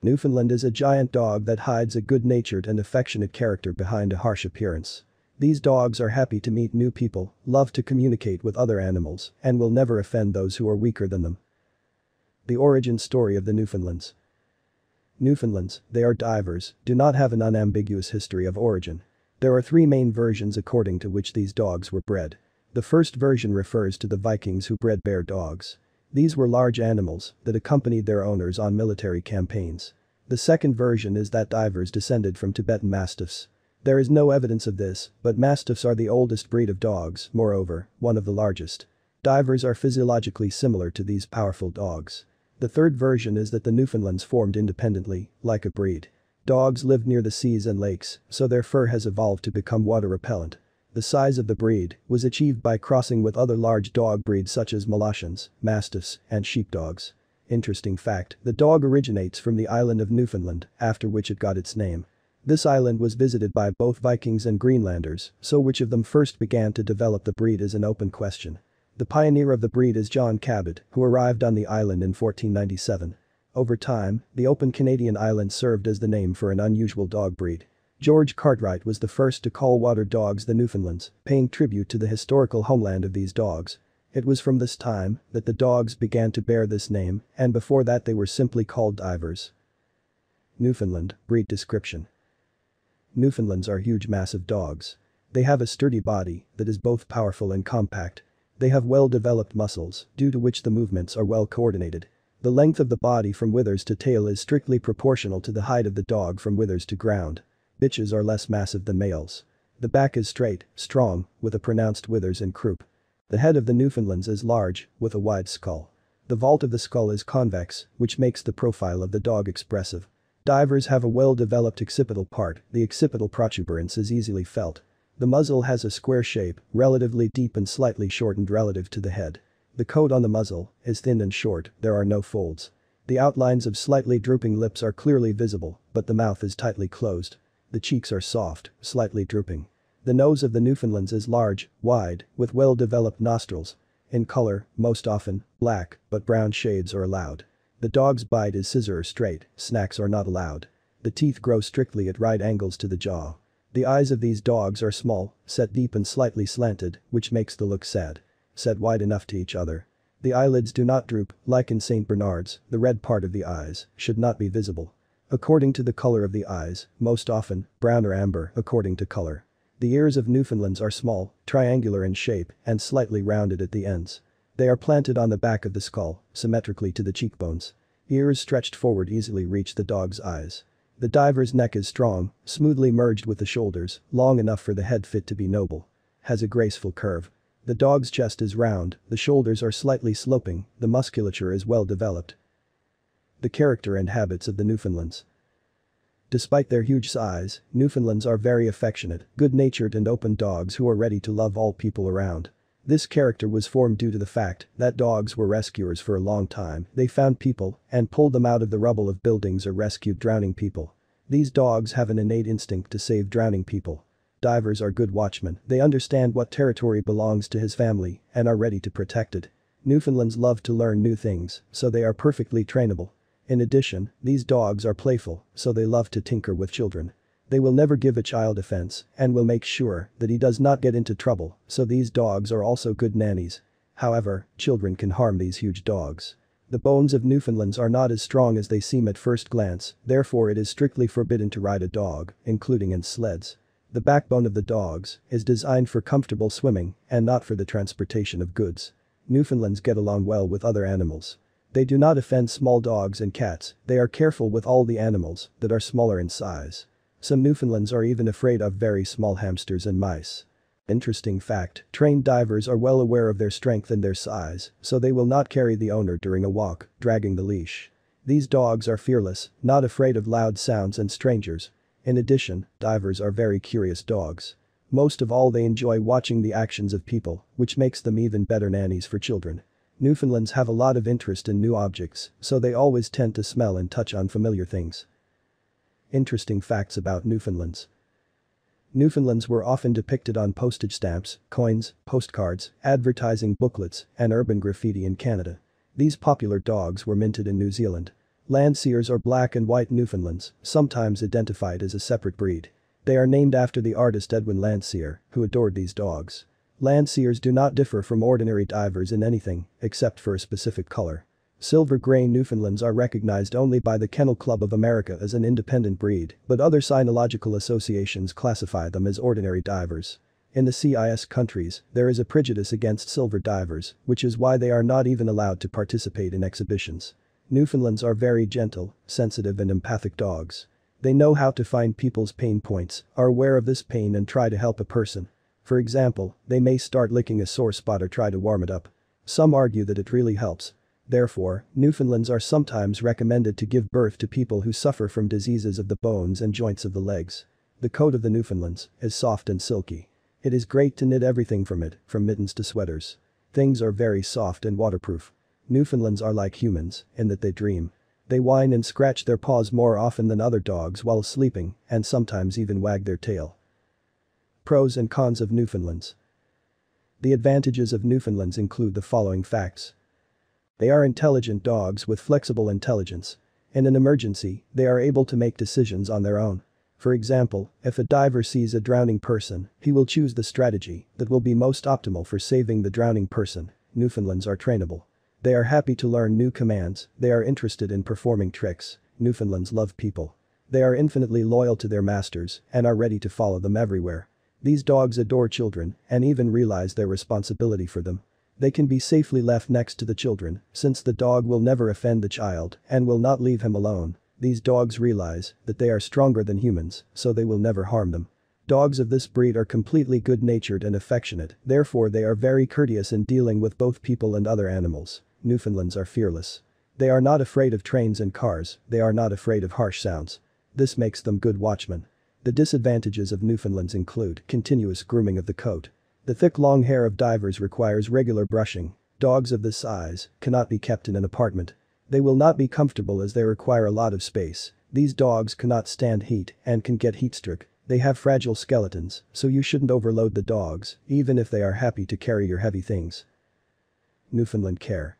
Newfoundland is a giant dog that hides a good-natured and affectionate character behind a harsh appearance. These dogs are happy to meet new people, love to communicate with other animals, and will never offend those who are weaker than them. The origin story of the Newfoundlands. Newfoundlands, they are divers, do not have an unambiguous history of origin. There are three main versions according to which these dogs were bred. The first version refers to the Vikings who bred bear dogs. These were large animals that accompanied their owners on military campaigns. The second version is that divers descended from Tibetan Mastiffs. There is no evidence of this, but Mastiffs are the oldest breed of dogs, moreover, one of the largest. Divers are physiologically similar to these powerful dogs. The third version is that the Newfoundlands formed independently, like a breed. Dogs live near the seas and lakes, so their fur has evolved to become water repellent. The size of the breed was achieved by crossing with other large dog breeds such as Molossians, Mastiffs, and Sheepdogs. Interesting fact, the dog originates from the island of Newfoundland, after which it got its name. This island was visited by both Vikings and Greenlanders, so which of them first began to develop the breed is an open question. The pioneer of the breed is John Cabot, who arrived on the island in 1497. Over time, the open Canadian island served as the name for an unusual dog breed. George Cartwright was the first to call water dogs the Newfoundlands, paying tribute to the historical homeland of these dogs. It was from this time that the dogs began to bear this name, and before that they were simply called divers. Newfoundland, breed description. Newfoundlands are huge massive dogs. They have a sturdy body that is both powerful and compact. They have well-developed muscles, due to which the movements are well coordinated. The length of the body from withers to tail is strictly proportional to the height of the dog from withers to ground. Bitches are less massive than males. The back is straight, strong, with a pronounced withers and croup. The head of the Newfoundlands is large, with a wide skull. The vault of the skull is convex, which makes the profile of the dog expressive. Divers have a well-developed occipital part, the occipital protuberance is easily felt. The muzzle has a square shape, relatively deep and slightly shortened relative to the head. The coat on the muzzle is thin and short, there are no folds. The outlines of slightly drooping lips are clearly visible, but the mouth is tightly closed. The cheeks are soft, slightly drooping. The nose of the Newfoundlands is large, wide, with well-developed nostrils. In color, most often, black, but brown shades are allowed. The dog's bite is scissor or straight, snacks are not allowed. The teeth grow strictly at right angles to the jaw. The eyes of these dogs are small, set deep and slightly slanted, which makes the look sad. Set wide enough to each other. The eyelids do not droop, like in St. Bernard's, the red part of the eyes should not be visible. According to the color of the eyes, most often, brown or amber according to color. The ears of Newfoundlands are small, triangular in shape, and slightly rounded at the ends. They are planted on the back of the skull, symmetrically to the cheekbones. Ears stretched forward easily reach the dog's eyes. The diver's neck is strong, smoothly merged with the shoulders, long enough for the head fit to be noble. Has a graceful curve. The dog's chest is round, the shoulders are slightly sloping, the musculature is well developed. The character and habits of the Newfoundlands. Despite their huge size, Newfoundlands are very affectionate, good-natured and open dogs who are ready to love all people around. This character was formed due to the fact that dogs were rescuers for a long time, they found people and pulled them out of the rubble of buildings or rescued drowning people. These dogs have an innate instinct to save drowning people. Divers are good watchmen, they understand what territory belongs to his family and are ready to protect it. Newfoundlands love to learn new things, so they are perfectly trainable. In addition, these dogs are playful, so they love to tinker with children. They will never give a child offense and will make sure that he does not get into trouble, so these dogs are also good nannies. However, children can harm these huge dogs. The bones of Newfoundlands are not as strong as they seem at first glance, therefore it is strictly forbidden to ride a dog, including in sleds. The backbone of the dogs is designed for comfortable swimming and not for the transportation of goods. Newfoundlands get along well with other animals. They do not offend small dogs and cats, they are careful with all the animals that are smaller in size. Some Newfoundlands are even afraid of very small hamsters and mice. Interesting fact, trained divers are well aware of their strength and their size, so they will not carry the owner during a walk, dragging the leash. These dogs are fearless, not afraid of loud sounds and strangers. In addition, divers are very curious dogs. Most of all they enjoy watching the actions of people, which makes them even better nannies for children. Newfoundlands have a lot of interest in new objects, so they always tend to smell and touch on familiar things. Interesting facts about Newfoundlands. Newfoundlands were often depicted on postage stamps, coins, postcards, advertising booklets, and urban graffiti in Canada. These popular dogs were minted in New Zealand. Landseers are black and white Newfoundlands, sometimes identified as a separate breed. They are named after the artist Edwin Landseer, who adored these dogs. Landseers do not differ from ordinary divers in anything, except for a specific color. Silver gray Newfoundlands are recognized only by the Kennel Club of America as an independent breed, but other cynological associations classify them as ordinary divers. In the CIS countries, there is a prejudice against silver divers, which is why they are not even allowed to participate in exhibitions. Newfoundlands are very gentle, sensitive and empathic dogs. They know how to find people's pain points, are aware of this pain and try to help a person. For example, they may start licking a sore spot or try to warm it up. Some argue that it really helps, Therefore, Newfoundlands are sometimes recommended to give birth to people who suffer from diseases of the bones and joints of the legs. The coat of the Newfoundlands is soft and silky. It is great to knit everything from it, from mittens to sweaters. Things are very soft and waterproof. Newfoundlands are like humans, in that they dream. They whine and scratch their paws more often than other dogs while sleeping, and sometimes even wag their tail. Pros and cons of Newfoundlands. The advantages of Newfoundlands include the following facts. They are intelligent dogs with flexible intelligence. In an emergency, they are able to make decisions on their own. For example, if a diver sees a drowning person, he will choose the strategy that will be most optimal for saving the drowning person. Newfoundlands are trainable. They are happy to learn new commands, they are interested in performing tricks. Newfoundlands love people. They are infinitely loyal to their masters and are ready to follow them everywhere. These dogs adore children and even realize their responsibility for them. They can be safely left next to the children, since the dog will never offend the child and will not leave him alone. These dogs realize that they are stronger than humans, so they will never harm them. Dogs of this breed are completely good-natured and affectionate, therefore they are very courteous in dealing with both people and other animals. Newfoundlands are fearless. They are not afraid of trains and cars, they are not afraid of harsh sounds. This makes them good watchmen. The disadvantages of Newfoundlands include continuous grooming of the coat, the thick long hair of divers requires regular brushing. Dogs of this size cannot be kept in an apartment. They will not be comfortable as they require a lot of space. These dogs cannot stand heat and can get heatstroke. They have fragile skeletons, so you shouldn't overload the dogs, even if they are happy to carry your heavy things. Newfoundland care.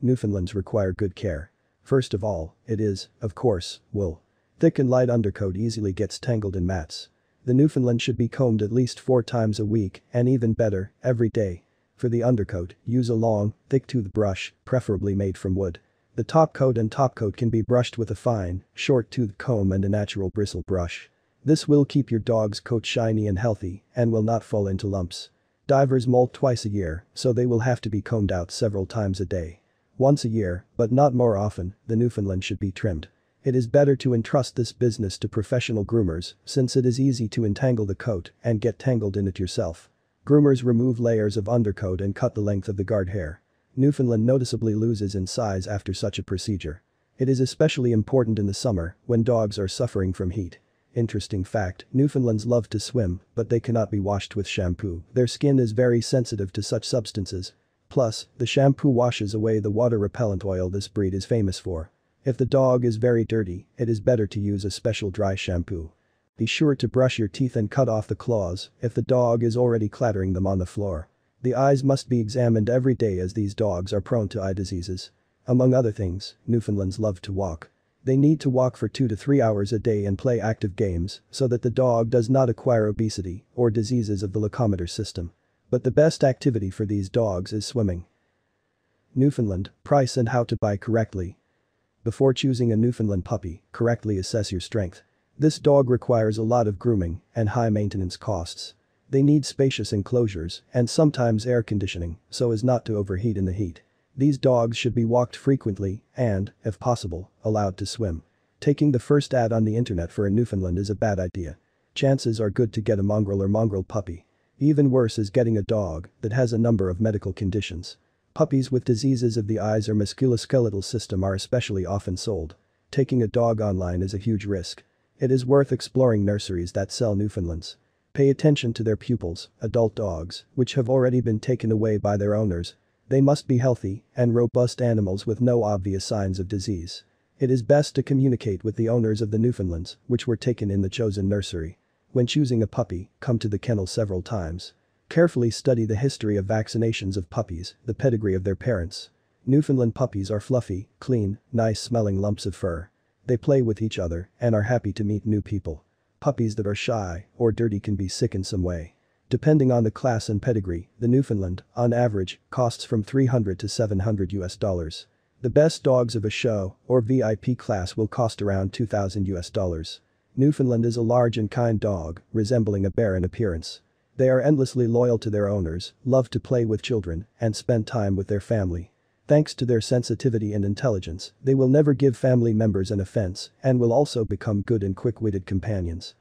Newfoundlands require good care. First of all, it is, of course, wool. Thick and light undercoat easily gets tangled in mats. The Newfoundland should be combed at least four times a week and even better, every day. For the undercoat, use a long, thick-toothed brush, preferably made from wood. The top coat and top coat can be brushed with a fine, short tooth comb and a natural bristle brush. This will keep your dog's coat shiny and healthy and will not fall into lumps. Divers molt twice a year, so they will have to be combed out several times a day. Once a year, but not more often, the Newfoundland should be trimmed. It is better to entrust this business to professional groomers since it is easy to entangle the coat and get tangled in it yourself. Groomers remove layers of undercoat and cut the length of the guard hair. Newfoundland noticeably loses in size after such a procedure. It is especially important in the summer when dogs are suffering from heat. Interesting fact, Newfoundlands love to swim, but they cannot be washed with shampoo. Their skin is very sensitive to such substances. Plus, the shampoo washes away the water repellent oil this breed is famous for. If the dog is very dirty, it is better to use a special dry shampoo. Be sure to brush your teeth and cut off the claws if the dog is already clattering them on the floor. The eyes must be examined every day as these dogs are prone to eye diseases. Among other things, Newfoundlands love to walk. They need to walk for 2 to 3 hours a day and play active games so that the dog does not acquire obesity or diseases of the locomotor system. But the best activity for these dogs is swimming. Newfoundland, price and how to buy correctly. Before choosing a Newfoundland puppy, correctly assess your strength. This dog requires a lot of grooming and high maintenance costs. They need spacious enclosures and sometimes air conditioning so as not to overheat in the heat. These dogs should be walked frequently and, if possible, allowed to swim. Taking the first ad on the internet for a Newfoundland is a bad idea. Chances are good to get a mongrel or mongrel puppy. Even worse is getting a dog that has a number of medical conditions. Puppies with diseases of the eyes or musculoskeletal system are especially often sold. Taking a dog online is a huge risk. It is worth exploring nurseries that sell Newfoundlands. Pay attention to their pupils, adult dogs, which have already been taken away by their owners. They must be healthy and robust animals with no obvious signs of disease. It is best to communicate with the owners of the Newfoundlands, which were taken in the chosen nursery. When choosing a puppy, come to the kennel several times. Carefully study the history of vaccinations of puppies, the pedigree of their parents. Newfoundland puppies are fluffy, clean, nice-smelling lumps of fur. They play with each other and are happy to meet new people. Puppies that are shy or dirty can be sick in some way. Depending on the class and pedigree, the Newfoundland, on average, costs from 300 to 700 US dollars. The best dogs of a show or VIP class will cost around 2000 US dollars. Newfoundland is a large and kind dog, resembling a bear in appearance. They are endlessly loyal to their owners, love to play with children, and spend time with their family. Thanks to their sensitivity and intelligence, they will never give family members an offense and will also become good and quick-witted companions.